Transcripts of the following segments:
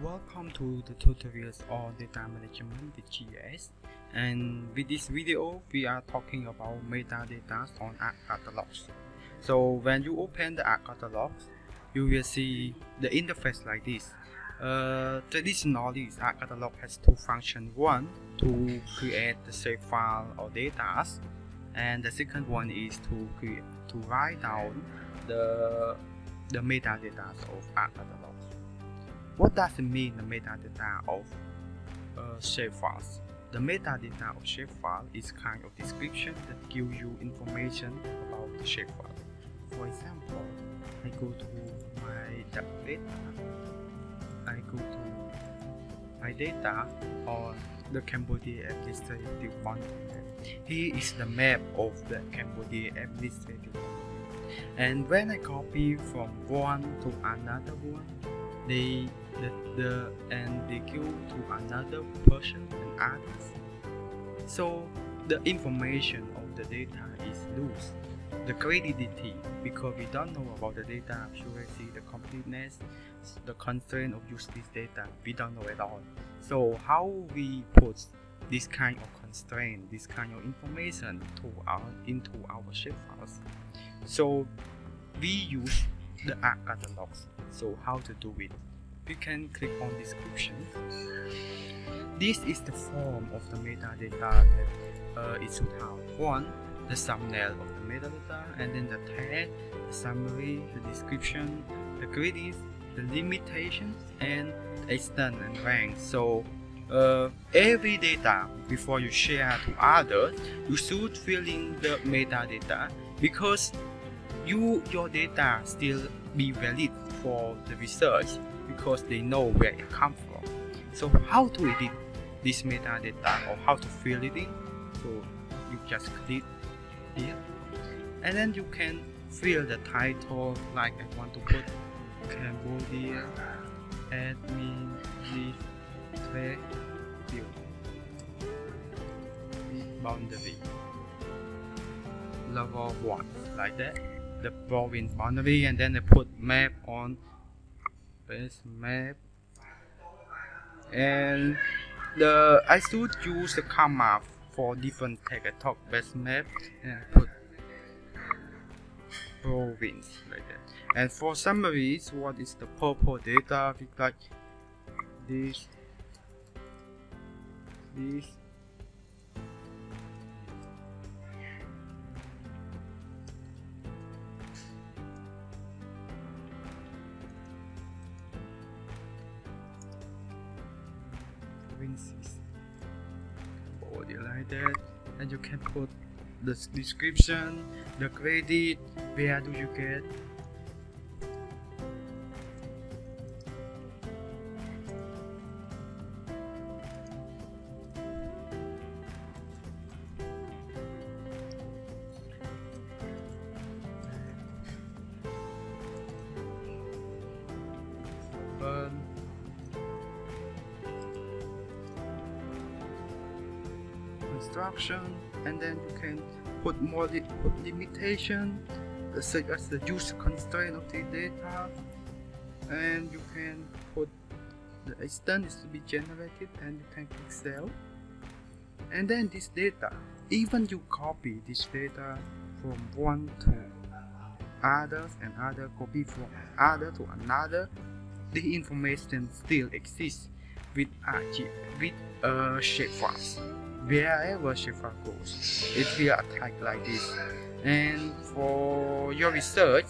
Welcome to the tutorials on data management with GIS and with this video we are talking about metadata on ARC catalogs. So when you open the ArcCatalogs you will see the interface like this. Uh, traditionally ArcCatalog has two functions. One to create the shapefile or data and the second one is to create to write down the the metadata of ArcCatalogs. What does it mean the metadata of uh, shapefiles? The metadata of shapefile is kind of description that gives you information about the shapefile. For example, I go to my data, I go to my data on the Cambodia Administrative Monument. Here is the map of the Cambodia Administrative. And when I copy from one to another one, they the, the and they give to another person and others. So the information of the data is loose. The credibility because we don't know about the data accuracy, the completeness, the constraint of use this data, we don't know at all. So how we put this kind of constraint, this kind of information to our into our shapefiles. So we use the ArcCatalogs. So how to do it? You can click on description. This is the form of the metadata that uh, it should have. One, the thumbnail of the metadata, and then the tag, the summary, the description, the credits, the limitations, and the extent and rank. So uh, every data before you share to others, you should fill in the metadata because you your data still be valid for the research because they know where it comes from. So how to edit this metadata or how to fill it in? So you just click here and then you can fill the title like I want to put Cambodia admin view boundary level 1 like that the province boundary and then I put map on. Base map? And the I should use the comma for different I talk base map and put province like that. And for summaries what is the purple data? Like this this provinces. Oh, Cambodia like that. And you can put the description the credit where do you get construction and then you can put more li put limitation such as the use constraint of the data. And you can put the is to be generated and you can save and then this data even you copy this data from one to others and other copy from other to another the information still exists with RG with uh, shapefiles wherever shapefile goes it will attack like this. And for your research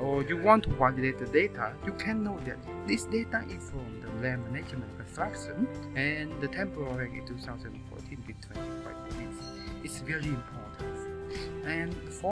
or you want to validate the data you can know that this data is from the land management construction and the temporary 2014 with 25 minutes it's very important. And for